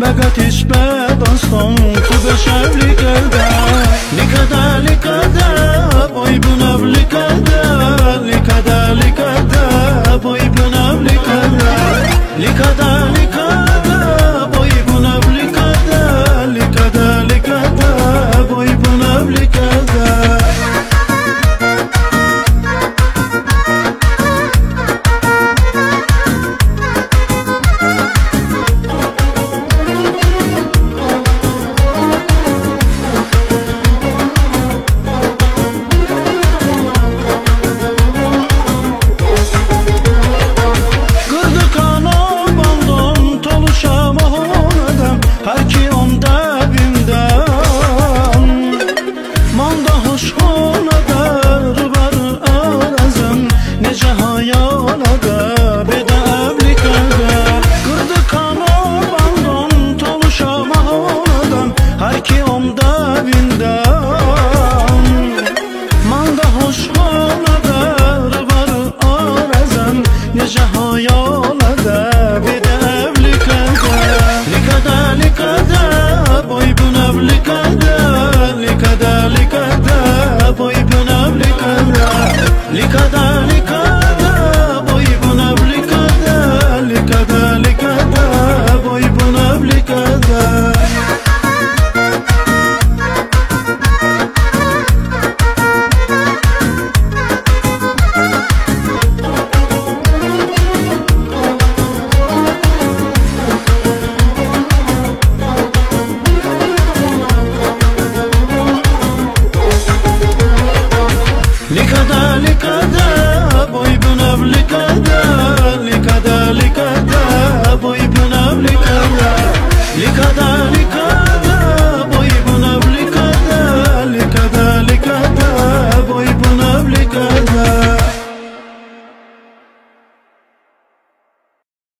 مقتش بد اصلا تو به شب لکده لکده لکده Likada likada boy bu nev likada